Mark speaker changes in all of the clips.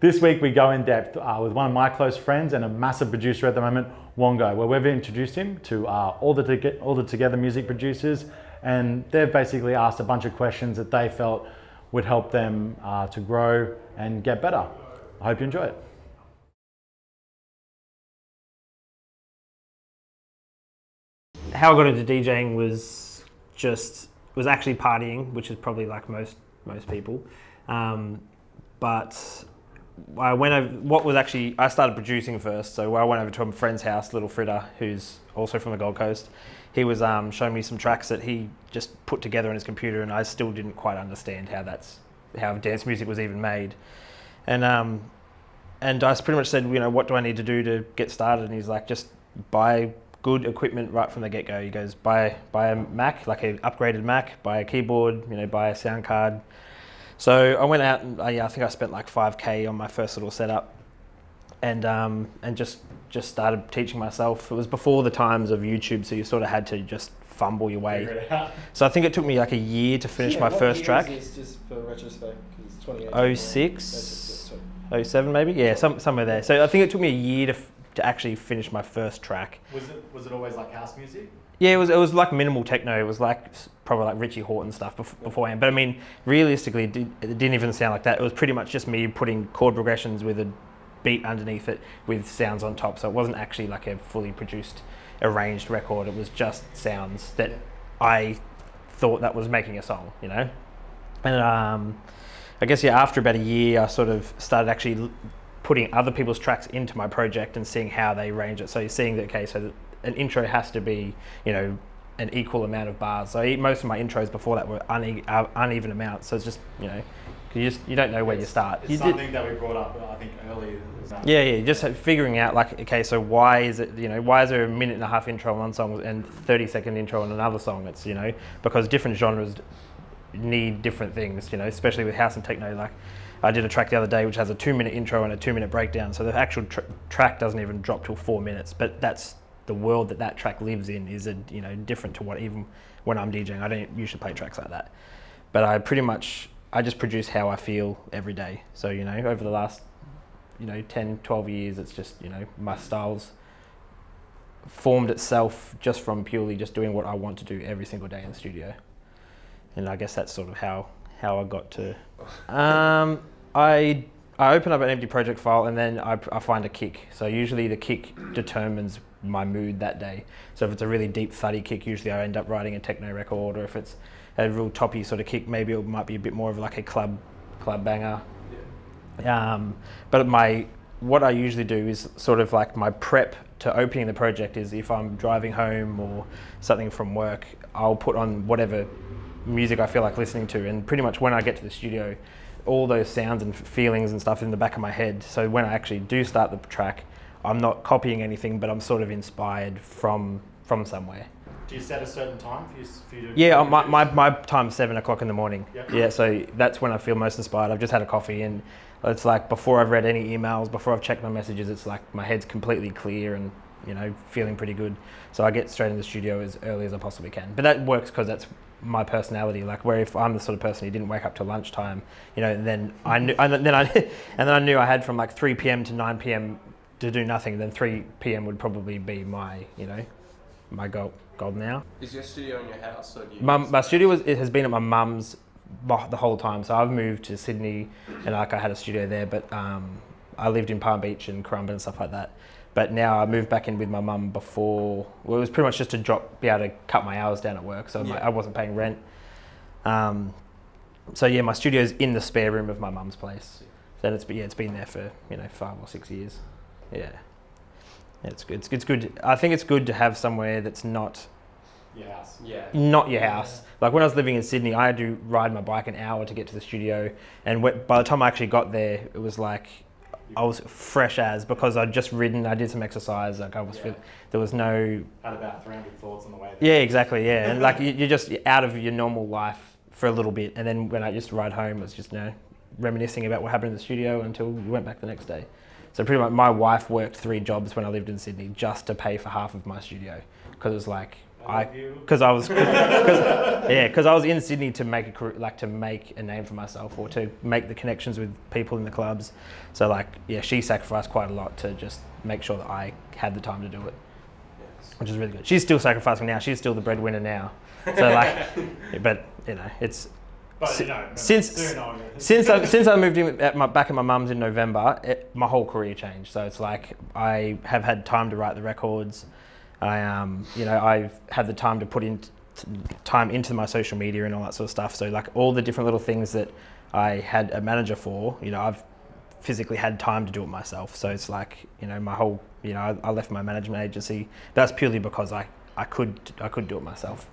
Speaker 1: This week we go in depth uh, with one of my close friends and a massive producer at the moment, Wongo, where we've introduced him to uh, all the all the Together music producers, and they've basically asked a bunch of questions that they felt would help them uh, to grow and get better. I hope you enjoy it.
Speaker 2: How I got into DJing was just was actually partying, which is probably like most most people. Um, but I went over. What was actually I started producing first, so I went over to a friend's house, Little Fritter, who's also from the Gold Coast. He was um, showing me some tracks that he just put together on his computer, and I still didn't quite understand how that's how dance music was even made. And um, and I pretty much said, you know, what do I need to do to get started? And he's like, just buy good equipment right from the get go. He goes, buy buy a Mac, like an upgraded Mac, buy a keyboard, you know, buy a sound card. So I went out and I, I think I spent like 5k on my first little setup, and um, and just just started teaching myself. It was before the times of YouTube, so you sort of had to just fumble your way. So I think it took me like a year to finish
Speaker 3: Yeah,
Speaker 2: my
Speaker 3: what
Speaker 2: first
Speaker 3: year
Speaker 2: track.
Speaker 3: is this, just for retrospect, 'cause it's
Speaker 2: 06?
Speaker 3: Yeah,
Speaker 2: 07 maybe, yeah, some, somewhere there. So I think it took me a year to, f- to actually finish my first track.
Speaker 1: Was it was it always like house music?
Speaker 2: Yeah, it was it was like minimal techno. It was like probably like Richie Hawtin stuff bef- beforehand. But I mean, realistically, it, did, didn't even sound like that. It was pretty much just me putting chord progressions with a beat underneath it with sounds on top. So it wasn't actually like a fully produced, arranged record. It was just sounds that I thought that was making a song. You know, and um, I guess yeah, after about a year, I sort of started actually putting other people's tracks into my project and seeing how they range it. So you're seeing that okay, so an intro has to be you know an equal amount of bars. So most of my intros before that were une- uh, uneven amounts. So it's just you know 'cause you just you don't know where you start.
Speaker 1: It's
Speaker 2: You did-
Speaker 1: something that we brought up, I think, earlier.
Speaker 2: yeah, yeah, just figuring out like, okay, so why is it, you know, why is there a minute and a half intro on one song and 30 second intro on another song? It's, you know, because different genres need different things, you know, especially with house and techno. Like, I did a track the other day which has a two minute intro and a two minute breakdown. So the actual tr- track doesn't even drop till four minutes, but that's the world that that track lives in is, a, you know, different to what even when I'm DJing. I don't usually play tracks like that. But I pretty much, I just produce how I feel every day. So, you know, over the last you know 10 12 years it's just you know my styles formed itself just from purely just doing what i want to do every single day in the studio and i guess that's sort of how how i got to um, i i open up an empty project file and then I, I find a kick so usually the kick determines my mood that day. So if it's a really deep thuddy kick usually i end up writing a techno record or if it's a real toppy sort of kick maybe it might be a bit more of like a club club banger. Um, but my what I usually do is sort of like my prep to opening the project is if I'm driving home or something from work, I'll put on whatever music I feel like listening to, and pretty much when I get to the studio, all those sounds and feelings and stuff in the back of my head. So when I actually do start the track, I'm not copying anything, but I'm sort of inspired from from somewhere.
Speaker 1: Do you set a certain time for you, for you to?
Speaker 2: Yeah, my, my, my time's seven o'clock in the morning.
Speaker 1: Yep.
Speaker 2: Yeah, so that's when I feel most inspired. I've just had a coffee and it's like before I've read any emails, before I've checked my messages, it's like my head's completely clear and you know feeling pretty good. So I get straight in the studio as early as I possibly can. But that works because that's my personality. Like where if I'm the sort of person who didn't wake up till lunchtime, you know, then I knew, and then I and then I knew I had from like 3 p.m. to 9 p.m. to do nothing. Then 3 p.m. would probably be my you know my goal golden hour.
Speaker 3: Is your studio in your house or do you?
Speaker 2: My, my studio was, it has been at my mum's the whole time. So I've moved to Sydney and like I had a studio there, but um, I lived in Palm Beach and Currumbin and stuff like that. But now I moved back in with my mum before. Well, it was pretty much just to drop, be able to cut my hours down at work, so
Speaker 3: Yeah.
Speaker 2: I wasn't paying rent. Um, so yeah, my studio's in the spare room of my mum's place. Then it's yeah, it's been there for you know five or six years. Yeah, yeah it's good. It's, it's good. I think it's good to have somewhere that's not
Speaker 1: Your house.
Speaker 3: Yeah.
Speaker 2: not your house. Like when I was living in Sydney, I had to ride my bike an hour to get to the studio, and by the time I actually got there, it was like I was fresh as because I'd just ridden. I did some exercise. Like I was,
Speaker 1: Yeah.
Speaker 2: there was no.
Speaker 1: Had about 300 thoughts on the way. There.
Speaker 2: Yeah, exactly. Yeah, and like you- you're just out of your normal life for a little bit, and then when I used to ride home, it was just you know reminiscing about what happened in the studio until we went back the next day. So pretty much, my wife worked three jobs when I lived in Sydney just to pay for half of my studio because it was like I because I was cause, cause, yeah because I was in Sydney to make a career, like to make a name for myself or to make the connections with people in the clubs. So like yeah, she sacrificed quite a lot to just make sure that I had the time to do it,
Speaker 3: Yes.
Speaker 2: which is really good. She's still sacrificing now. She's still the breadwinner now. So like, but you know it's
Speaker 1: But
Speaker 2: Si-
Speaker 1: you
Speaker 2: since- since I, since I moved in at my, back at my mum's in November, it, my whole career changed. So it's like I have had time to write the records. I um, you know, I've had the time to put in t- time into my social media and all that sort of stuff. So like all the different little things that I had a manager for, you know, I've physically had time to do it myself. So it's like you know, my whole you know, I, I left my management agency. That's purely because I I could I could do it myself.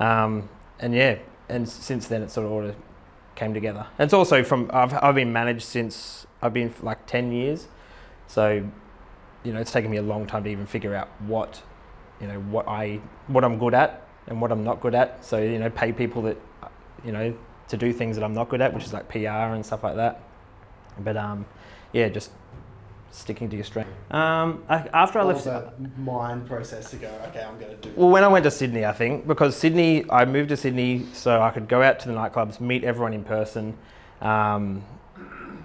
Speaker 2: Um, and yeah, and since then it sort of all came together. And it's also from I've I've been managed since I've been like ten years, so you know it's taken me a long time to even figure out what you know what I what I'm good at and what I'm not good at. So you know pay people that you know to do things that I'm not good at, which is like PR and stuff like that. But um, yeah, just sticking to your strength. Um, I, after I
Speaker 4: What
Speaker 2: left.
Speaker 4: was that mind process to go, okay, I'm going to do
Speaker 2: Well, when I went to Sydney, I think because Sydney, I moved to Sydney so I could go out to the nightclubs, meet everyone in person, um,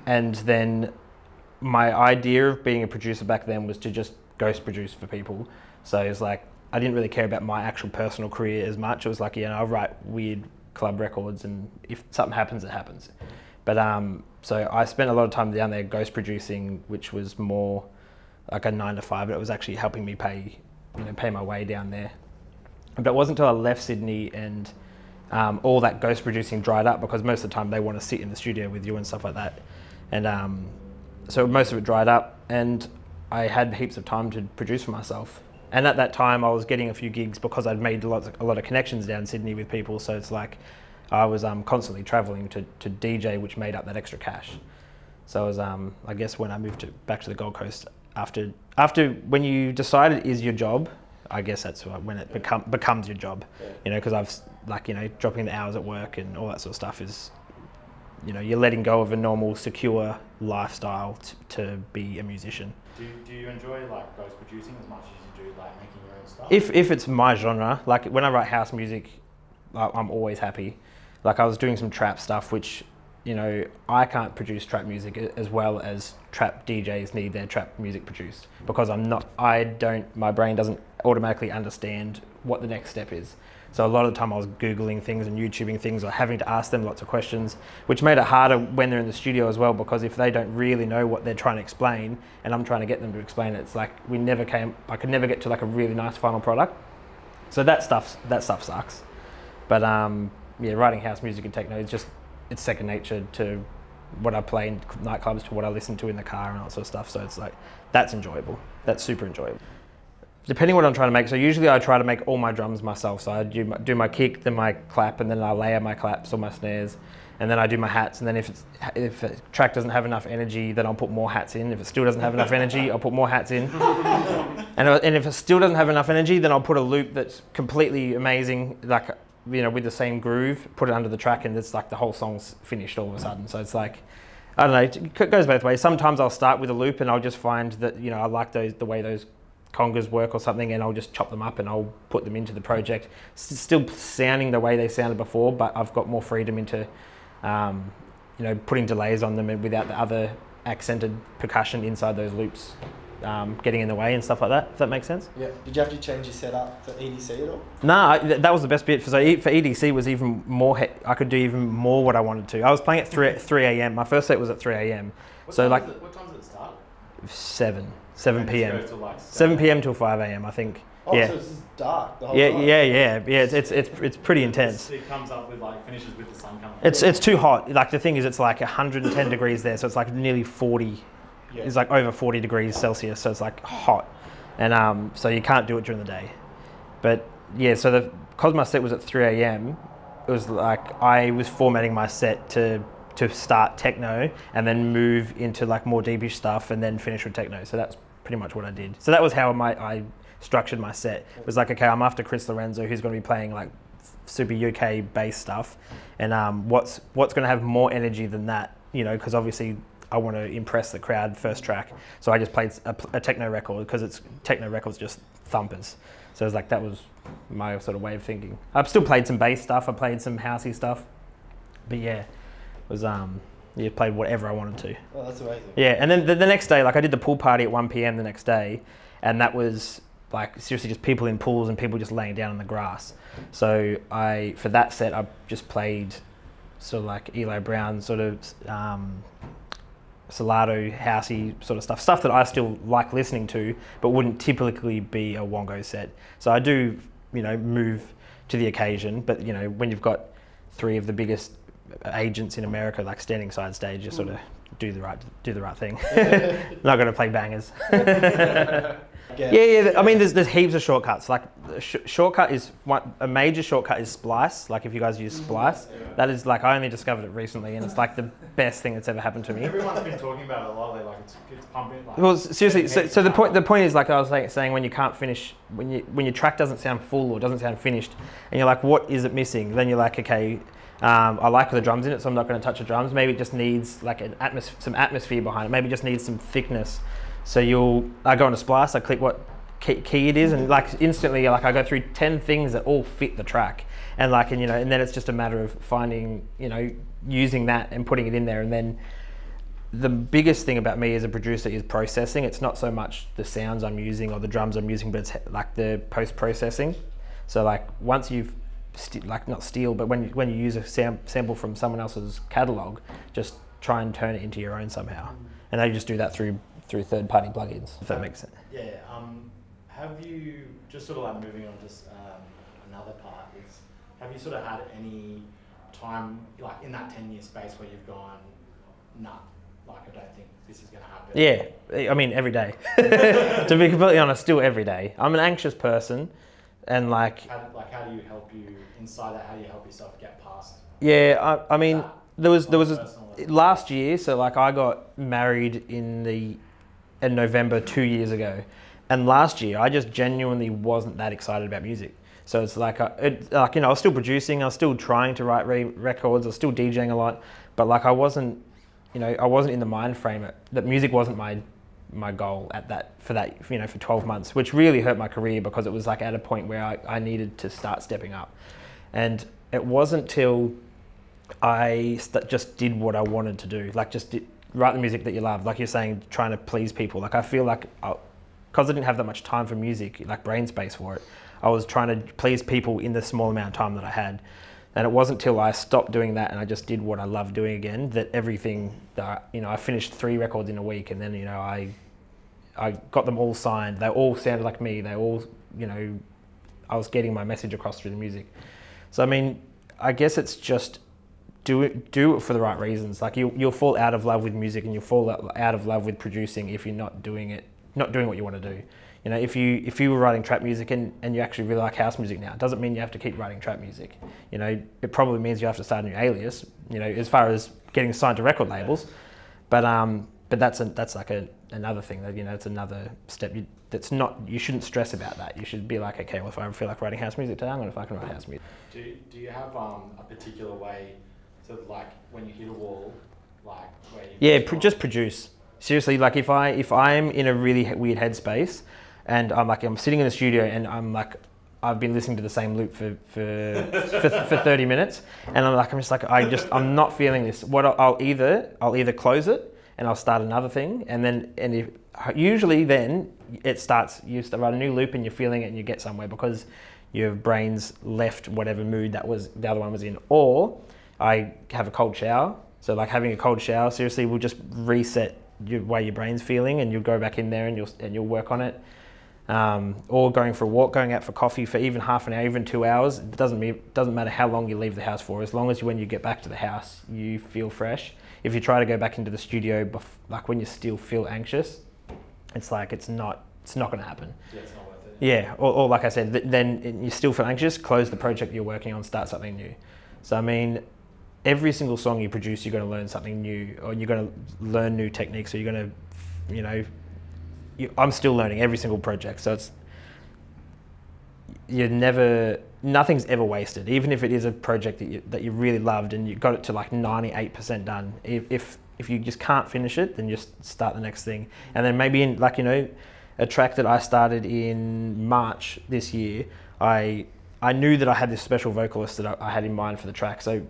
Speaker 2: and then my idea of being a producer back then was to just ghost produce for people. So it was like I didn't really care about my actual personal career as much. It was like, yeah, I'll write weird club records, and if something happens, it happens. But um, so I spent a lot of time down there ghost producing, which was more like a nine to five. But it was actually helping me pay, you know, pay my way down there. But it wasn't until I left Sydney and um, all that ghost producing dried up because most of the time they want to sit in the studio with you and stuff like that. And um, so most of it dried up, and I had heaps of time to produce for myself. And at that time, I was getting a few gigs because I'd made a lot, a lot of connections down Sydney with people. So it's like I was um, constantly traveling to, to DJ, which made up that extra cash. So I was, um, I guess, when I moved to, back to the Gold Coast after after when you decide it is your job, I guess that's when it become becomes your job. You know, because I've like you know dropping the hours at work and all that sort of stuff is, you know, you're letting go of a normal secure lifestyle t- to be a musician.
Speaker 1: Do, do you enjoy like ghost producing as much as you do like making your own stuff?
Speaker 2: If if it's my genre, like when I write house music, I- I'm always happy. Like I was doing some trap stuff, which you know I can't produce trap music as well as trap DJs need their trap music produced because I'm not. I don't. My brain doesn't automatically understand what the next step is. So a lot of the time I was googling things and YouTubing things or having to ask them lots of questions, which made it harder when they're in the studio as well because if they don't really know what they're trying to explain and I'm trying to get them to explain it, it's like we never came. I could never get to like a really nice final product. So that stuff that stuff sucks. But um, yeah, writing house music and techno is just it's second nature to what I play in nightclubs to what I listen to in the car and all that sort of stuff. So it's like that's enjoyable. That's super enjoyable. Depending what I'm trying to make, so usually I try to make all my drums myself. So I do my, do my kick, then my clap, and then I layer my claps or my snares, and then I do my hats. And then if it's, if a track doesn't have enough energy, then I'll put more hats in. If it still doesn't have enough energy, I'll put more hats in. And, uh, and if it still doesn't have enough energy, then I'll put a loop that's completely amazing, like you know, with the same groove. Put it under the track, and it's like the whole song's finished all of a sudden. So it's like, I don't know, it goes both ways. Sometimes I'll start with a loop, and I'll just find that you know I like those the way those congas work or something, and I'll just chop them up and I'll put them into the project. S- still sounding the way they sounded before, but I've got more freedom into, um, you know, putting delays on them and without the other accented percussion inside those loops um, getting in the way and stuff like that. Does that make sense?
Speaker 4: Yeah. Did you have to change your setup for EDC at all?
Speaker 2: Nah, that was the best bit. For, so E- for EDC was even more. He- I could do even more what I wanted to. I was playing at three three a.m. My first set was at three a.m. So like
Speaker 1: what time does it start?
Speaker 2: seven seven p.m.
Speaker 1: like,
Speaker 2: Seven p.m. till five a.m. I think.
Speaker 4: Oh,
Speaker 2: yeah.
Speaker 4: so it's dark the whole
Speaker 2: Yeah,
Speaker 4: time.
Speaker 2: yeah, yeah, yeah. It's it's it's, it's pretty intense.
Speaker 1: It comes up with like finishes with the sun coming.
Speaker 2: It's it's too hot. Like the thing is, it's like 110 degrees there, so it's like nearly 40.
Speaker 4: Yeah.
Speaker 2: It's like over 40 degrees Celsius, so it's like hot, and um, so you can't do it during the day. But yeah, so the my set was at 3 a.m. It was like I was formatting my set to to start techno and then move into like more deepish stuff and then finish with techno. So that's pretty much what I did. So that was how my I structured my set. It was like okay, I'm after Chris Lorenzo, who's going to be playing like super UK based stuff, and um, what's what's going to have more energy than that, you know, because obviously I want to impress the crowd first track. So I just played a, a techno record because it's techno records just thumpers. So it was like that was my sort of way of thinking. I've still played some bass stuff. I played some housey stuff, but yeah, it was um yeah played whatever I wanted to.
Speaker 4: Oh, that's amazing.
Speaker 2: Yeah, and then the, the next day, like I did the pool party at 1 p.m. the next day, and that was like seriously just people in pools and people just laying down on the grass. So I for that set I just played sort of like Eli Brown sort of um, Solardo housey sort of stuff, stuff that I still like listening to, but wouldn't typically be a Wongo set. So I do you know move to the occasion, but you know when you've got three of the biggest agents in America like standing side stage, you sort of mm. do the right do the right thing. Not going to play bangers.
Speaker 4: Yeah.
Speaker 2: Yeah, yeah. I mean, there's, there's heaps of shortcuts. Like, sh- shortcut is one, a major shortcut is Splice. Like, if you guys use Splice, that is like I only discovered it recently, and it's like the best thing that's ever happened to me.
Speaker 1: Everyone's been talking about it a lot. They're like, it's, it's pumping. Like,
Speaker 2: Well, seriously. So, so the point the point is like I was like, saying when you can't finish when you when your track doesn't sound full or doesn't sound finished, and you're like, what is it missing? Then you're like, okay. Um, I like the drums in it, so I'm not going to touch the drums. Maybe it just needs like an atmos- some atmosphere behind it. Maybe it just needs some thickness. So you'll, I go on a splice, I click what key, key it is, and like instantly, like I go through ten things that all fit the track, and like, and you know, and then it's just a matter of finding, you know, using that and putting it in there, and then the biggest thing about me as a producer is processing. It's not so much the sounds I'm using or the drums I'm using, but it's like the post processing. So like once you've like not steal, but when you, when you use a sam- sample from someone else's catalog, just try and turn it into your own somehow. And they just do that through through third party plugins. If that makes sense.
Speaker 1: Yeah. Um, have you just sort of like moving on to um, another part? Is have you sort of had any time like in that ten year space where you've gone, nah, like I don't think this is going to happen.
Speaker 2: Yeah, I mean every day. to be completely honest, still every day. I'm an anxious person, and like
Speaker 1: How, like how do you help you inside that? How do you help yourself get past?
Speaker 2: Yeah, I, I mean,
Speaker 1: that
Speaker 2: there was there
Speaker 1: a
Speaker 2: was a, last year. So like, I got married in the in November two years ago, and last year I just genuinely wasn't that excited about music. So it's like, I, it, like you know, I was still producing, I was still trying to write re- records, I was still DJing a lot, but like I wasn't, you know, I wasn't in the mind frame that, that music wasn't my my goal at that for that you know for 12 months, which really hurt my career because it was like at a point where I, I needed to start stepping up, and it wasn't till I st- just did what I wanted to do, like just did, write the music that you love, like you're saying, trying to please people. Like I feel like uh, because I, didn't have that much time for music, like brain space for it, I was trying to please people in the small amount of time that I had. And it wasn't till I stopped doing that and I just did what I love doing again that everything that I, you know I finished three records in a week and then you know I I got them all signed. They all sounded like me. They all you know I was getting my message across through the music. So I mean, I guess it's just do it do it for the right reasons. Like you you'll fall out of love with music and you'll fall out of love with producing if you're not doing it, not doing what you want to do. You know, if you if you were writing trap music and, and you actually really like house music now, it doesn't mean you have to keep writing trap music. You know, it probably means you have to start a new alias. You know, as far as getting signed to record labels, but um, but that's a, that's like a another thing that you know it's another step. You, that's not you shouldn't stress about that. You should be like, okay, well if I feel like writing house music today, I'm gonna fucking write house music.
Speaker 1: Do, do you have um, a particular way like when you hit a wall, like where you
Speaker 2: Yeah, pr- just produce. Seriously, like if I if I'm in a really he- weird headspace, and I'm like I'm sitting in the studio and I'm like I've been listening to the same loop for for, for, for 30 minutes, and I'm like I'm just like I just I'm not feeling this. What I'll, I'll either I'll either close it and I'll start another thing, and then and if, usually then it starts you start a new loop and you're feeling it and you get somewhere because your brain's left whatever mood that was the other one was in, or I have a cold shower. So like having a cold shower, seriously, will just reset your way your brain's feeling, and you'll go back in there and you'll and you'll work on it. Um, or going for a walk, going out for coffee for even half an hour, even two hours. It doesn't mean, doesn't matter how long you leave the house for, as long as when you get back to the house, you feel fresh. If you try to go back into the studio, bef- like when you still feel anxious, it's like it's not it's not going to happen.
Speaker 1: Yeah, it's not worth it.
Speaker 2: Yeah, or, or like I said, th- then you still feel anxious, close the project you're working on, start something new. So, I mean, every single song you produce, you're going to learn something new, or you're going to learn new techniques, or you're going to, you know, you, I'm still learning every single project. So, it's, you're never, nothing's ever wasted. Even if it is a project that you, that you really loved and you got it to like 98% done, if, if if you just can't finish it, then just start the next thing. And then maybe in like you know, a track that I started in March this year, I I knew that I had this special vocalist that I, I had in mind for the track. So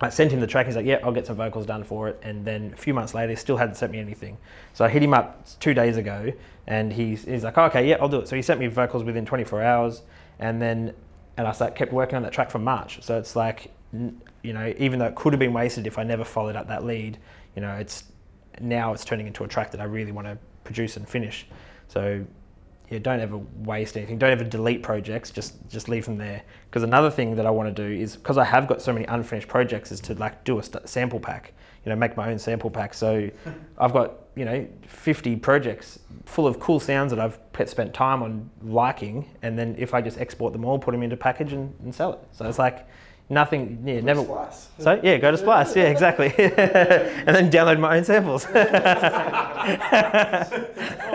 Speaker 2: I sent him the track. He's like, "Yeah, I'll get some vocals done for it." And then a few months later, he still hadn't sent me anything. So I hit him up two days ago, and he's, he's like, oh, "Okay, yeah, I'll do it." So he sent me vocals within 24 hours, and then and I start, kept working on that track from March. So it's like, you know, even though it could have been wasted if I never followed up that lead, you know, it's now it's turning into a track that I really want to produce and finish. So yeah, don't ever waste anything. Don't ever delete projects. Just just leave them there. Because another thing that I want to do is because I have got so many unfinished projects is to like do a sample pack. You know, make my own sample pack. So I've got you know 50 projects full of cool sounds that I've spent time on liking, and then if I just export them all, put them into package and, and sell it. So it's like nothing. Yeah, never.
Speaker 3: Splice.
Speaker 2: So yeah, go to Splice. Yeah, exactly. and then download my own samples.
Speaker 3: oh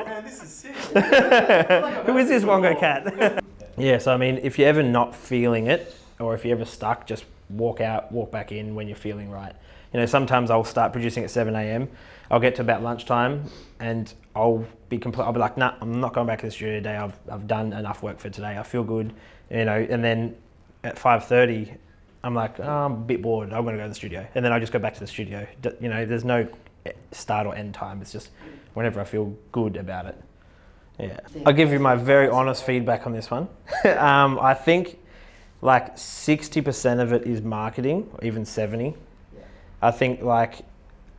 Speaker 3: man, this is sick.
Speaker 2: Who is this Wongo cat? yeah, so I mean, if you're ever not feeling it, or if you're ever stuck, just walk out, walk back in when you're feeling right. You know, sometimes I'll start producing at 7 a.m. I'll get to about lunchtime and I'll be complete. I'll be like, nah, I'm not going back to the studio today. I've, I've done enough work for today. I feel good, you know. And then at 5:30, I'm like, oh, I'm a bit bored. I'm going to go to the studio, and then I just go back to the studio. You know, there's no start or end time. It's just whenever I feel good about it. Yeah, I'll give you my very honest feedback on this one. um, I think like 60% of it is marketing, even 70. I think like,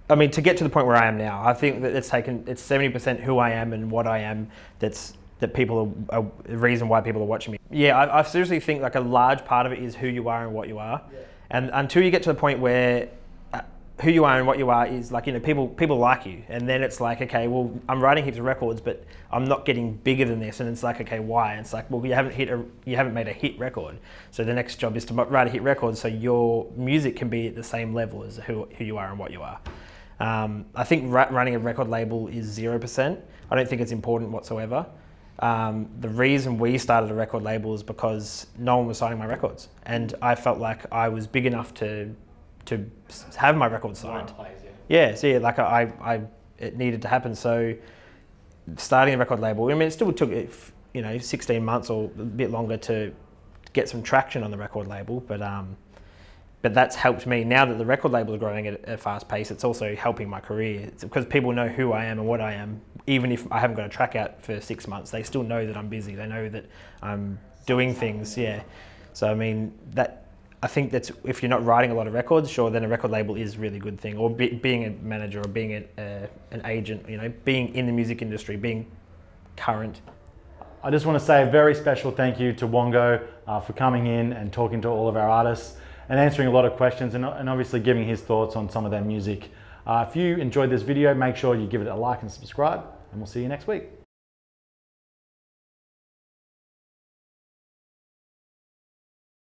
Speaker 2: I mean, to get to the point where I am now, I think that it's taken, it's 70% who I am and what I am that's that people are, are, the reason why people are watching me. Yeah, I, I, seriously think like a large part of it is who you are and what you are, yeah. and until you get to the point where uh, who you are and what you are is like you know people people like you, and then it's like okay, well I'm writing heaps of records, but I'm not getting bigger than this, and it's like okay, why? And it's like well you haven't hit a you haven't made a hit record, so the next job is to write a hit record so your music can be at the same level as who who you are and what you are. Um, I think running a record label is zero percent. I don't think it's important whatsoever. Um, the reason we started a record label is because no one was signing my records, and I felt like I was big enough to to have my records signed. Plays, yeah. yeah, so yeah, like I, I, it needed to happen. So starting a record label, I mean, it still took you know 16 months or a bit longer to get some traction on the record label, but um, but that's helped me now that the record label is growing at a fast pace. It's also helping my career it's because people know who I am and what I am. Even if I haven't got a track out for six months, they still know that I'm busy. They know that I'm doing things. Yeah. So I mean that I think that's if you're not writing a lot of records, sure, then a record label is a really good thing. Or be, being a manager or being a, uh, an agent, you know, being in the music industry, being current.
Speaker 1: I just want to say a very special thank you to Wongo uh, for coming in and talking to all of our artists and answering a lot of questions and, and obviously giving his thoughts on some of their music. Uh, if you enjoyed this video, make sure you give it a like and subscribe, and we'll see you next week.